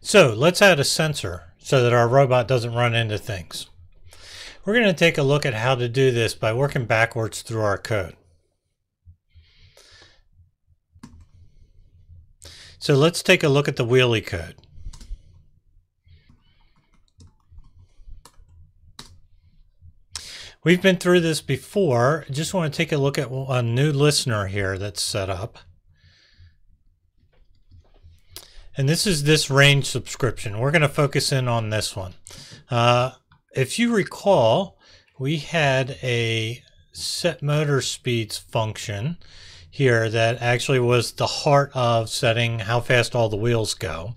So let's add a sensor so that our robot doesn't run into things. We're going to take a look at how to do this by working backwards through our code. So let's take a look at the wheelie code. We've been through this before. Just want to take a look at a new listener here that's set up. And this is this range subscription. We're going to focus in on this one. Uh, if you recall, we had a set motor speeds function here that actually was the heart of setting how fast all the wheels go.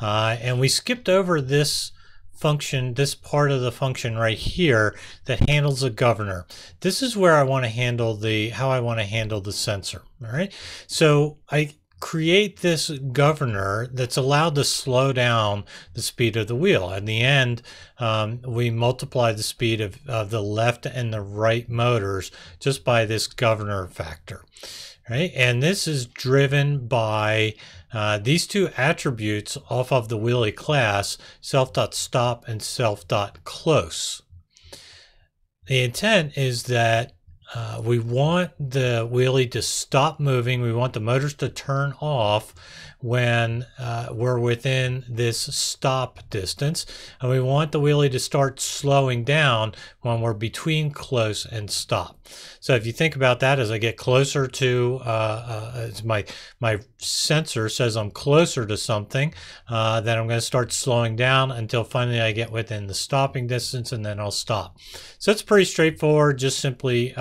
Uh, and we skipped over this function, this part of the function right here that handles a governor. This is where I want to handle the, how I want to handle the sensor. All right. So I create this governor that's allowed to slow down the speed of the wheel. In the end, um, we multiply the speed of, of the left and the right motors just by this governor factor right? And this is driven by uh, these two attributes off of the wheelie class, self.stop and self.close. The intent is that uh, we want the wheelie to stop moving. We want the motors to turn off when uh, we're within this stop distance. And we want the wheelie to start slowing down when we're between close and stop. So if you think about that, as I get closer to, uh, uh, my, my sensor says I'm closer to something, uh, then I'm going to start slowing down until finally I get within the stopping distance and then I'll stop. So it's pretty straightforward, just simply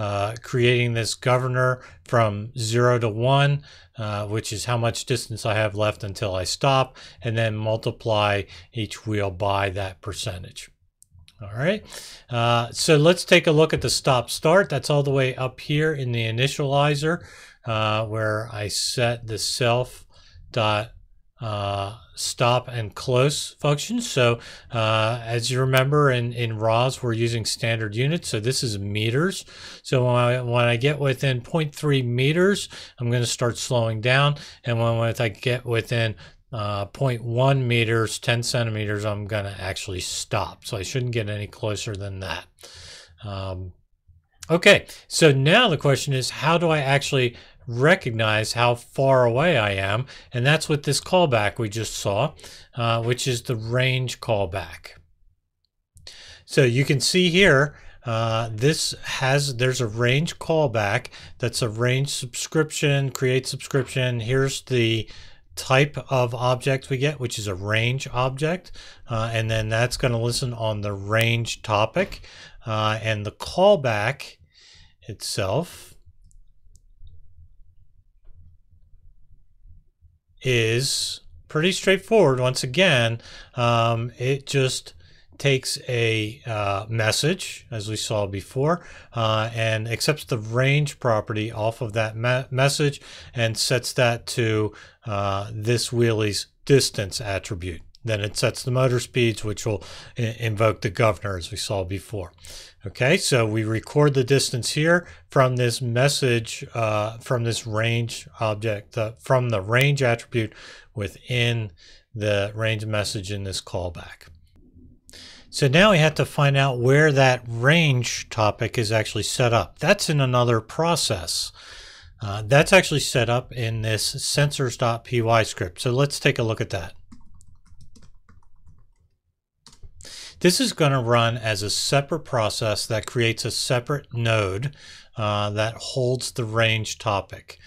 uh, creating this governor from zero to one, uh, which is how much distance I have left until I stop, and then multiply each wheel by that percentage. All right, uh, so let's take a look at the stop start. That's all the way up here in the initializer uh, where I set the self dot uh, stop and close functions. So uh, as you remember in, in ROS, we're using standard units. So this is meters. So when I, when I get within 0.3 meters, I'm going to start slowing down. And when, when I get within uh, 0.1 meters, 10 centimeters, I'm going to actually stop. So I shouldn't get any closer than that. Um, okay, so now the question is, how do I actually recognize how far away I am. And that's what this callback we just saw, uh, which is the range callback. So you can see here, uh, this has, there's a range callback that's a range subscription, create subscription. Here's the type of object we get, which is a range object. Uh, and then that's going to listen on the range topic. Uh, and the callback itself is pretty straightforward. Once again, um, it just takes a uh, message, as we saw before, uh, and accepts the range property off of that message and sets that to uh, this wheelie's distance attribute. Then it sets the motor speeds, which will invoke the governor, as we saw before. Okay, so we record the distance here from this message, uh, from this range object, from the range attribute within the range message in this callback. So now we have to find out where that range topic is actually set up. That's in another process. Uh, that's actually set up in this sensors.py script. So let's take a look at that. This is going to run as a separate process that creates a separate node uh, that holds the range topic.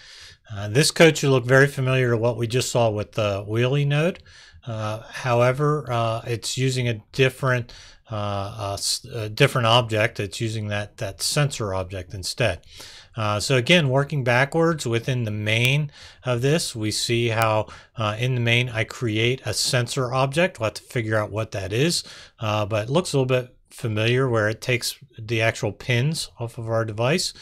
Uh, this code should look very familiar to what we just saw with the wheelie node. Uh, however, uh, it's using a different uh, a different object. It's using that that sensor object instead. Uh, so again, working backwards within the main of this, we see how uh, in the main I create a sensor object. We'll have to figure out what that is, uh, but it looks a little bit familiar where it takes the actual pins off of our device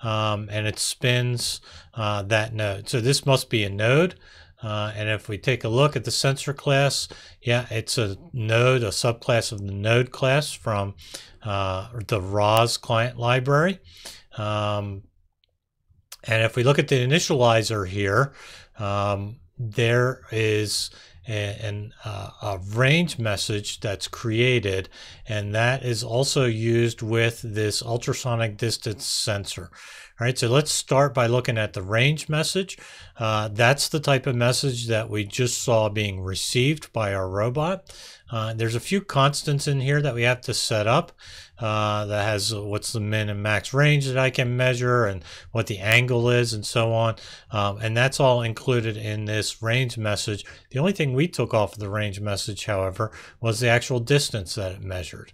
um, and it spins uh, that node. So this must be a node. Uh, and if we take a look at the sensor class, yeah, it's a node, a subclass of the node class from uh, the ROS client library. Um, and if we look at the initializer here, um, there is uh, a range message that's created, and that is also used with this ultrasonic distance sensor. All right, so let's start by looking at the range message. Uh, that's the type of message that we just saw being received by our robot. Uh, there's a few constants in here that we have to set up. Uh, that has what's the min and max range that I can measure and what the angle is and so on. Um, and that's all included in this range message. The only thing we took off of the range message, however, was the actual distance that it measured.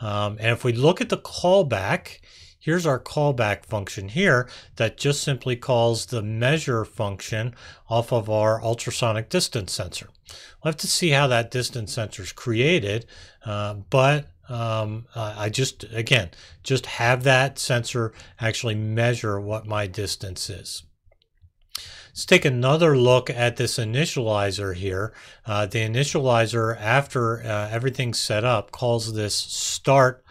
Um, and if we look at the callback, Here's our callback function here that just simply calls the measure function off of our ultrasonic distance sensor. We'll have to see how that distance sensor is created, uh, but um, I just, again, just have that sensor actually measure what my distance is. Let's take another look at this initializer here. Uh, the initializer, after uh, everything's set up, calls this start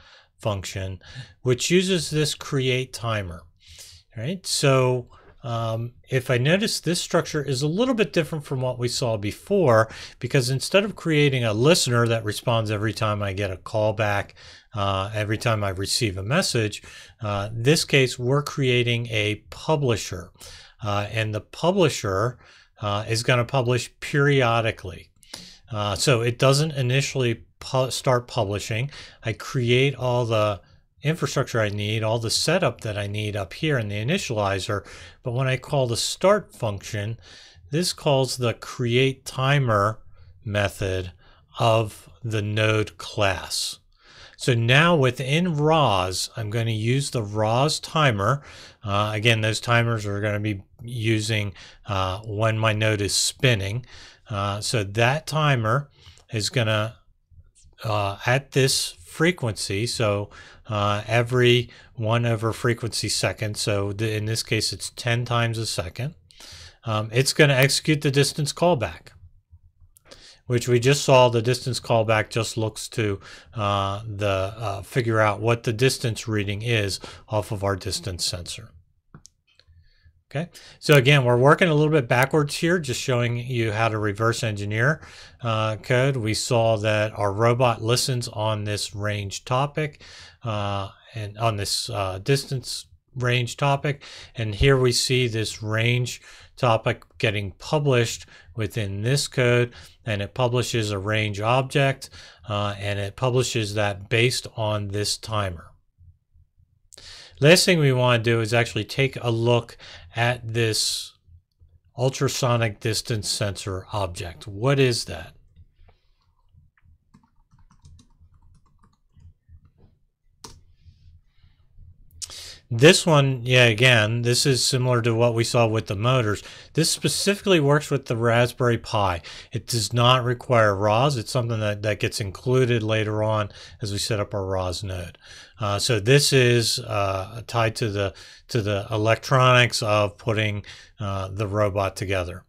function, which uses this create timer. All right, so um, if I notice this structure is a little bit different from what we saw before, because instead of creating a listener that responds every time I get a callback, uh, every time I receive a message, uh, this case we're creating a publisher. Uh, and the publisher uh, is going to publish periodically. Uh, so it doesn't initially pu start publishing. I create all the infrastructure I need, all the setup that I need up here in the initializer. But when I call the start function, this calls the create timer method of the node class. So now within ROS, I'm going to use the ROS timer. Uh, again, those timers are going to be using uh, when my node is spinning. Uh, so that timer is going to uh, at this frequency, so uh, every one over frequency second, so the, in this case it's 10 times a second, um, it's going to execute the distance callback, which we just saw. The distance callback just looks to uh, the uh, figure out what the distance reading is off of our distance sensor. Okay, so again, we're working a little bit backwards here, just showing you how to reverse engineer uh, code. We saw that our robot listens on this range topic uh, and on this uh, distance range topic. And here we see this range topic getting published within this code and it publishes a range object uh, and it publishes that based on this timer. Last thing we want to do is actually take a look at this ultrasonic distance sensor object. What is that? This one, yeah, again, this is similar to what we saw with the motors. This specifically works with the Raspberry Pi. It does not require ROS. It's something that, that gets included later on as we set up our ROS node. Uh, so this is uh, tied to the to the electronics of putting uh, the robot together.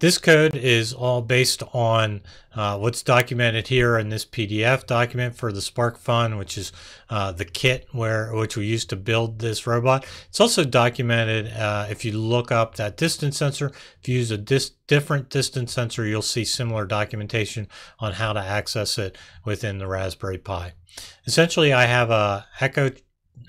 This code is all based on uh, what's documented here in this PDF document for the Spark SparkFun, which is uh, the kit where which we used to build this robot. It's also documented uh, if you look up that distance sensor. If you use a dis different distance sensor, you'll see similar documentation on how to access it within the Raspberry Pi. Essentially, I have a Echo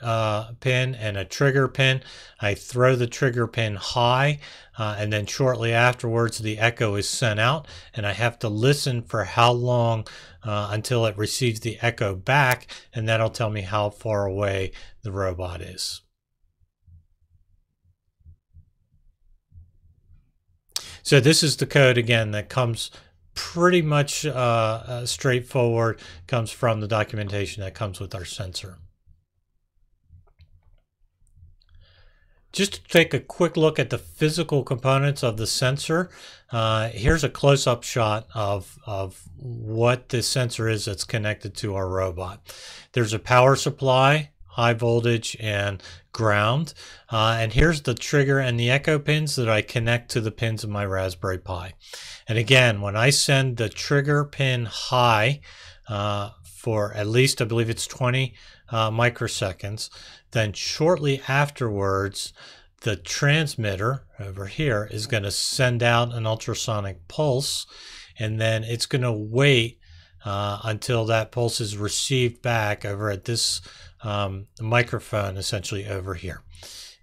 uh, pin and a trigger pin. I throw the trigger pin high uh, and then shortly afterwards the echo is sent out and I have to listen for how long uh, until it receives the echo back and that'll tell me how far away the robot is. So this is the code again that comes pretty much uh, uh straightforward, comes from the documentation that comes with our sensor. Just to take a quick look at the physical components of the sensor, uh, here's a close-up shot of, of what the sensor is that's connected to our robot. There's a power supply, high voltage, and ground. Uh, and here's the trigger and the echo pins that I connect to the pins of my Raspberry Pi. And again, when I send the trigger pin high uh, for at least, I believe it's 20 uh, microseconds, then shortly afterwards, the transmitter over here is going to send out an ultrasonic pulse and then it's going to wait uh, until that pulse is received back over at this um, microphone essentially over here.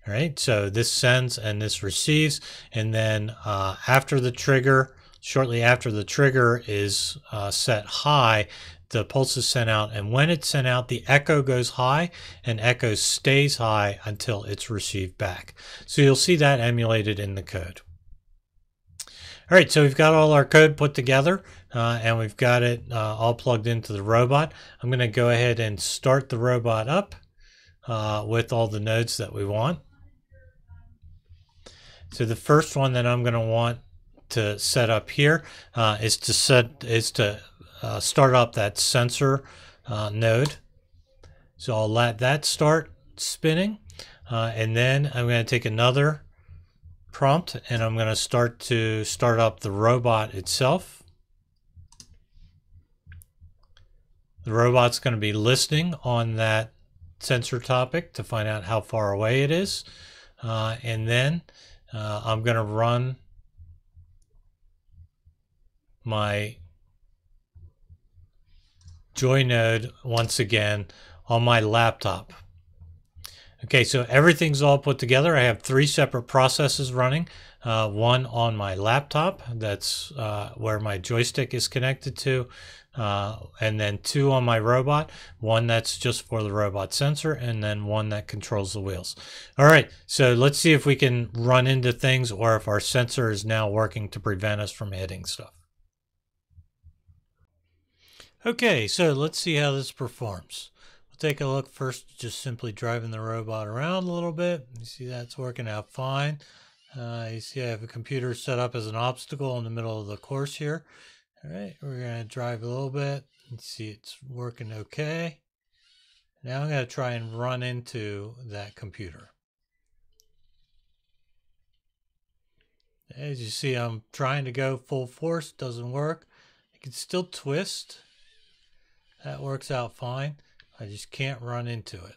All right, so this sends and this receives, and then uh, after the trigger, shortly after the trigger is uh, set high, the pulse is sent out, and when it's sent out, the echo goes high, and echo stays high until it's received back. So you'll see that emulated in the code. All right, so we've got all our code put together uh, and we've got it uh, all plugged into the robot. I'm going to go ahead and start the robot up uh, with all the nodes that we want. So the first one that I'm going to want to set up here uh, is to set is to uh, start up that sensor uh, node. So I'll let that start spinning, and then I'm going to take another prompt and I'm going to start to start up the robot itself. The robot's going to be listening on that sensor topic to find out how far away it is. Uh, and then uh, I'm going to run my Joy node once again on my laptop. Okay, so everything's all put together. I have three separate processes running. Uh, one on my laptop, that's uh, where my joystick is connected to, uh, and then two on my robot. One that's just for the robot sensor, and then one that controls the wheels. All right, so let's see if we can run into things or if our sensor is now working to prevent us from hitting stuff. Okay, so let's see how this performs. We'll take a look first, just simply driving the robot around a little bit. You see that's working out fine. Uh, you see I have a computer set up as an obstacle in the middle of the course here. All right, we're to drive a little bit and see it's working okay. Now I'm to try and run into that computer. As you see, I'm trying to go full force, doesn't work. I can still twist. That works out fine. I just can't run into it.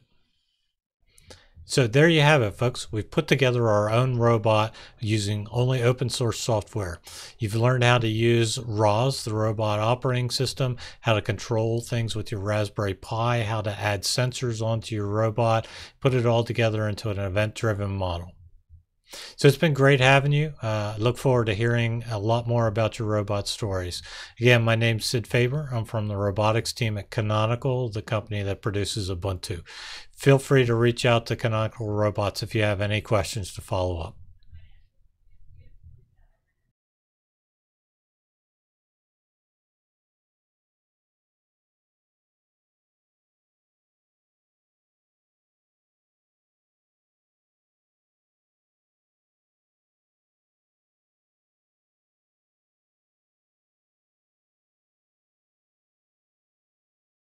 So there you have it, folks. We've put together our own robot using only open source software. You've learned how to use ROS, the robot operating system, how to control things with your Raspberry Pi, how to add sensors onto your robot, put it all together into an event-driven model. So it's been great having you. Uh, look forward to hearing a lot more about your robot stories. Again, my name's Sid Faber. I'm from the robotics team at Canonical, the company that produces Ubuntu. Feel free to reach out to Canonical Robots if you have any questions to follow up.